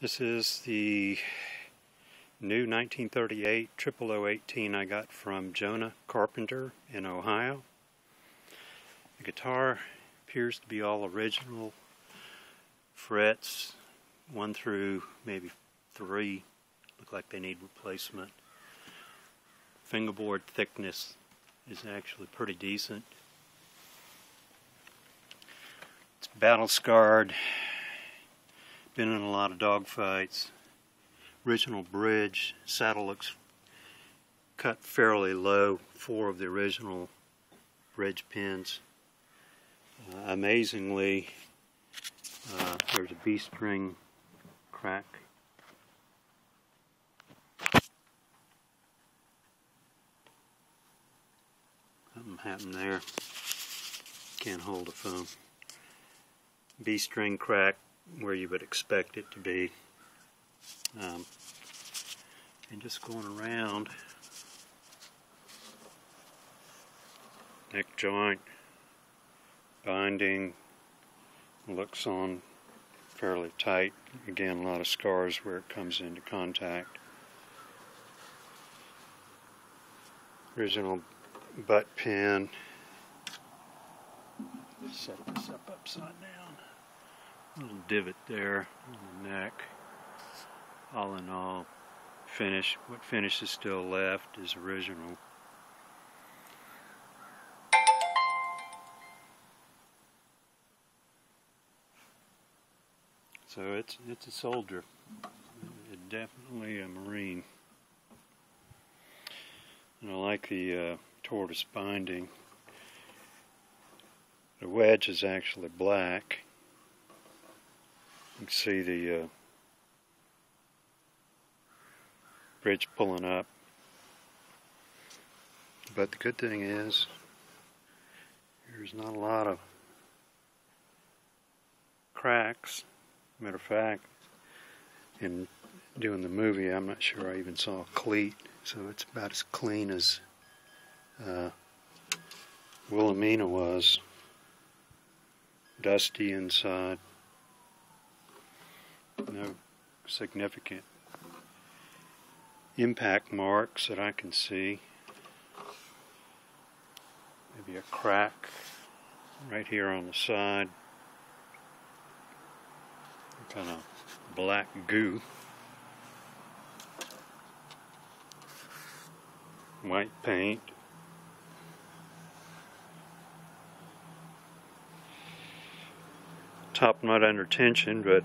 This is the new 1938 00018 I got from Jonah Carpenter in Ohio. The guitar appears to be all original frets, one through maybe three, look like they need replacement. Fingerboard thickness is actually pretty decent. It's battle scarred been in a lot of dogfights. Original bridge, saddle looks cut fairly low, four of the original bridge pins. Uh, amazingly, uh, there's a B-string crack. Something happened there. Can't hold a phone. B-string crack where you would expect it to be. Um, and just going around, neck joint, binding, looks on fairly tight. Again, a lot of scars where it comes into contact. Original butt pin. Set this up upside down little divot there on the neck. All in all, finish. What finish is still left is original. So it's it's a soldier. It's definitely a marine. And I like the uh, tortoise binding. The wedge is actually black. See the uh, bridge pulling up. But the good thing is, there's not a lot of cracks. Matter of fact, in doing the movie, I'm not sure I even saw a cleat, so it's about as clean as uh, Wilhelmina was. Dusty inside no significant impact marks that I can see. Maybe a crack right here on the side. Kind of black goo. White paint. Top not under tension, but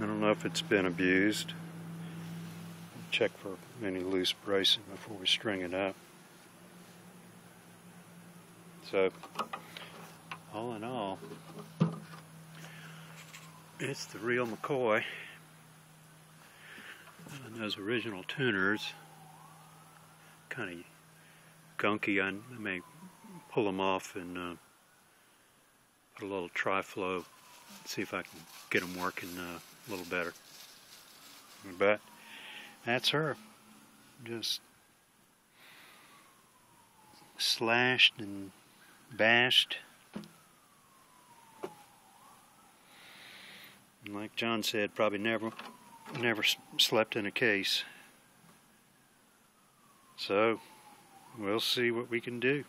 I don't know if it's been abused. Check for any loose bracing before we string it up. So, all in all, it's the real McCoy. And those original tuners, kind of gunky. I may pull them off and uh, put a little tri-flow see if I can get them working uh, a little better. But that's her. Just slashed and bashed. And like John said, probably never, never slept in a case. So, we'll see what we can do.